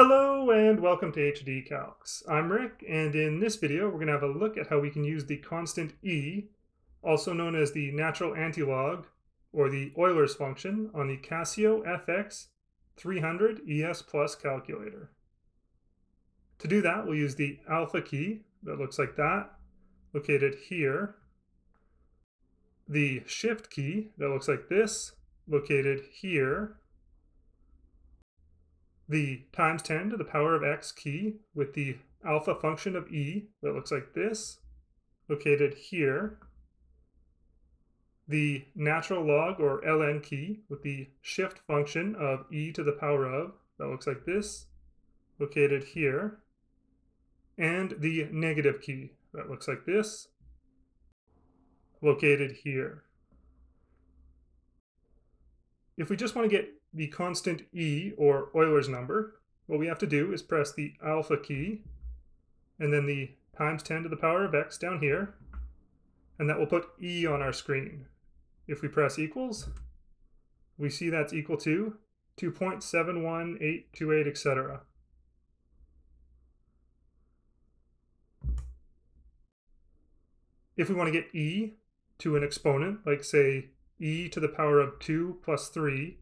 Hello and welcome to HD Calcs. I'm Rick and in this video we're going to have a look at how we can use the constant e, also known as the natural antilog or the Euler's function on the Casio FX 300 ES Plus calculator. To do that we'll use the alpha key that looks like that, located here, the shift key that looks like this, located here, the times 10 to the power of x key with the alpha function of e that looks like this, located here. The natural log or ln key with the shift function of e to the power of that looks like this, located here. And the negative key that looks like this, located here. If we just want to get the constant e, or Euler's number, what we have to do is press the alpha key, and then the times 10 to the power of x down here, and that will put e on our screen. If we press equals, we see that's equal to 2.71828, etc. If we want to get e to an exponent, like say e to the power of 2 plus 3,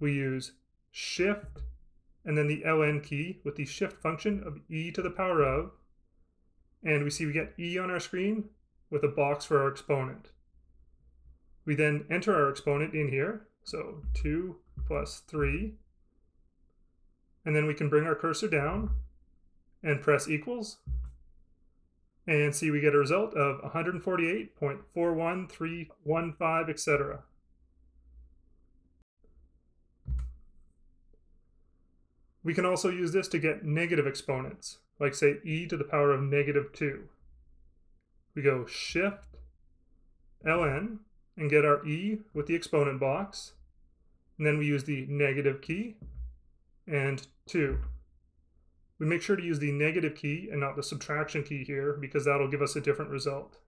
we use shift and then the ln key with the shift function of e to the power of, and we see we get e on our screen with a box for our exponent. We then enter our exponent in here, so 2 plus 3, and then we can bring our cursor down and press equals, and see we get a result of 148.41315, etc. We can also use this to get negative exponents, like say e to the power of negative 2. We go shift ln and get our e with the exponent box. And then we use the negative key and 2. We make sure to use the negative key and not the subtraction key here because that'll give us a different result.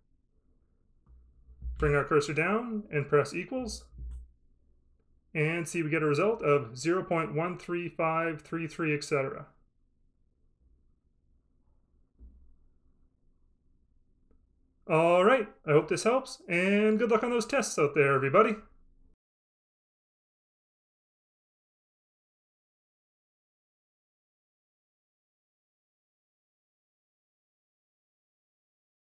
Bring our cursor down and press equals and see we get a result of 0.13533, etc. All right, I hope this helps, and good luck on those tests out there, everybody.